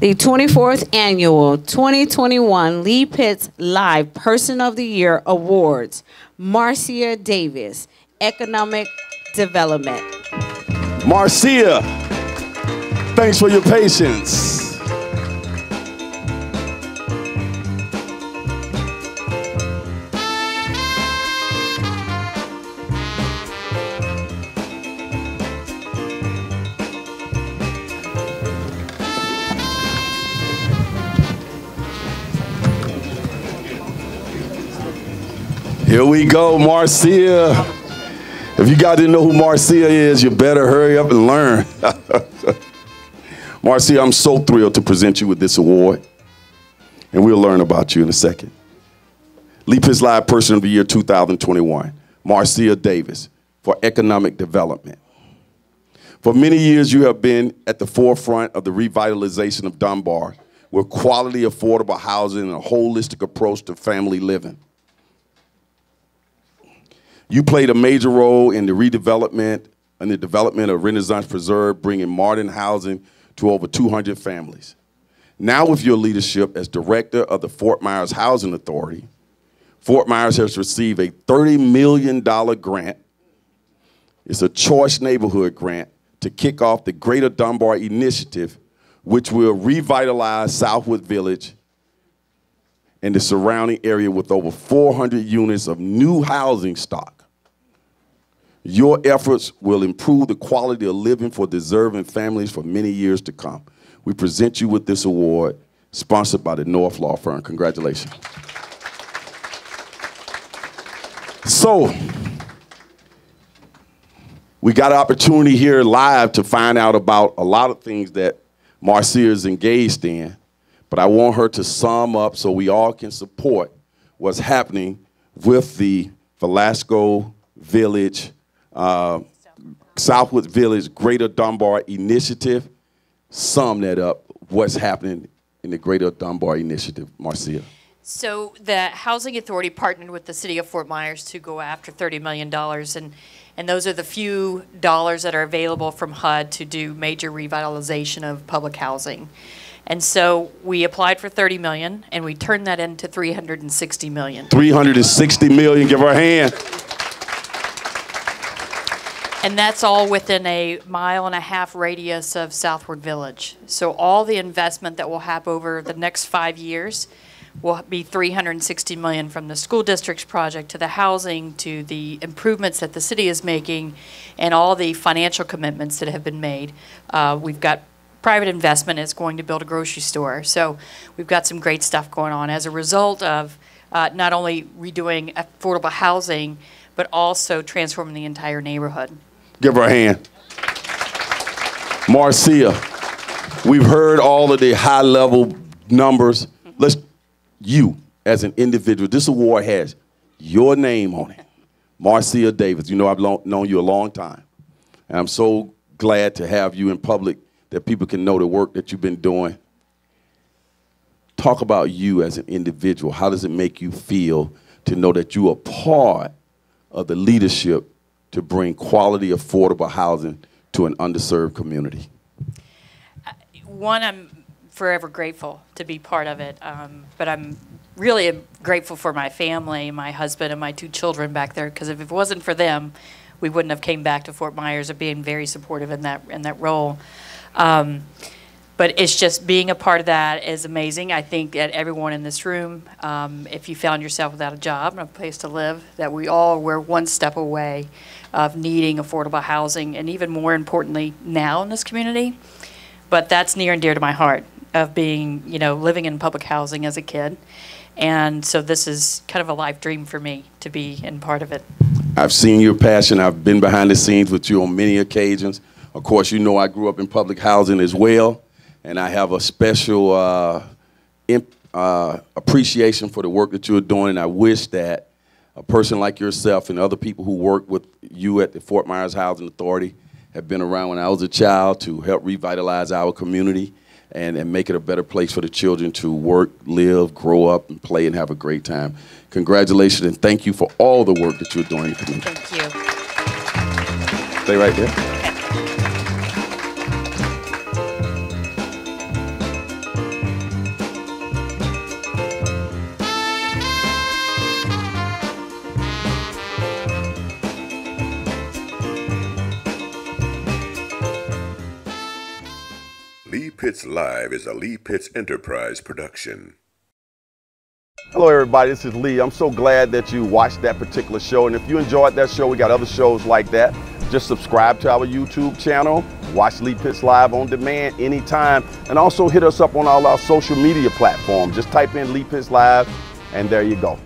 The 24th Annual 2021 Lee Pitts Live Person of the Year Awards. Marcia Davis, Economic Development. Marcia, thanks for your patience. Here we go, Marcia. If you guys didn't know who Marcia is, you better hurry up and learn. Marcia, I'm so thrilled to present you with this award, and we'll learn about you in a second. Lee Pitts Live Person of the Year 2021, Marcia Davis, for Economic Development. For many years, you have been at the forefront of the revitalization of Dunbar with quality, affordable housing and a holistic approach to family living. You played a major role in the redevelopment and the development of Renaissance Preserve, bringing modern housing to over 200 families. Now, with your leadership as director of the Fort Myers Housing Authority, Fort Myers has received a $30 million grant. It's a choice neighborhood grant to kick off the Greater Dunbar Initiative, which will revitalize Southwood Village and the surrounding area with over 400 units of new housing stock. Your efforts will improve the quality of living for deserving families for many years to come. We present you with this award, sponsored by the North Law Firm. Congratulations. So, we got an opportunity here live to find out about a lot of things that Marcia is engaged in, but I want her to sum up so we all can support what's happening with the Velasco Village uh, Southwood Village Greater Dunbar Initiative. Sum that up. What's happening in the Greater Dunbar Initiative, Marcia? So the Housing Authority partnered with the City of Fort Myers to go after $30 million, and, and those are the few dollars that are available from HUD to do major revitalization of public housing. And so we applied for 30 million, and we turned that into 360 million. 360 million. Give her a hand. And that's all within a mile and a half radius of Southwood Village. So all the investment that will happen over the next five years will be 360 million from the school district's project to the housing to the improvements that the city is making and all the financial commitments that have been made. Uh, we've got private investment is going to build a grocery store. So we've got some great stuff going on as a result of uh, not only redoing affordable housing, but also transforming the entire neighborhood. Give her a hand. Marcia, we've heard all of the high level numbers. Let's, you as an individual, this award has your name on it. Marcia Davis, you know I've known you a long time. And I'm so glad to have you in public that people can know the work that you've been doing. Talk about you as an individual. How does it make you feel to know that you are part of the leadership to bring quality, affordable housing to an underserved community? One, I'm forever grateful to be part of it, um, but I'm really grateful for my family, my husband, and my two children back there. Because if it wasn't for them, we wouldn't have came back to Fort Myers or being very supportive in that in that role. Um, but it's just being a part of that is amazing. I think that everyone in this room, um, if you found yourself without a job and a place to live, that we all were one step away of needing affordable housing, and even more importantly, now in this community. But that's near and dear to my heart of being, you know, living in public housing as a kid. And so this is kind of a life dream for me to be in part of it. I've seen your passion. I've been behind the scenes with you on many occasions. Of course, you know I grew up in public housing as well and I have a special uh, imp, uh, appreciation for the work that you're doing, and I wish that a person like yourself and other people who work with you at the Fort Myers Housing Authority have been around when I was a child to help revitalize our community and, and make it a better place for the children to work, live, grow up, and play and have a great time. Congratulations and thank you for all the work that you're doing in the community. Thank you. Stay right there. Pitts Live is a Lee Pitts Enterprise production. Hello, everybody. This is Lee. I'm so glad that you watched that particular show. And if you enjoyed that show, we got other shows like that. Just subscribe to our YouTube channel, watch Lee Pitts Live on demand anytime, and also hit us up on all our social media platforms. Just type in Lee Pitts Live, and there you go.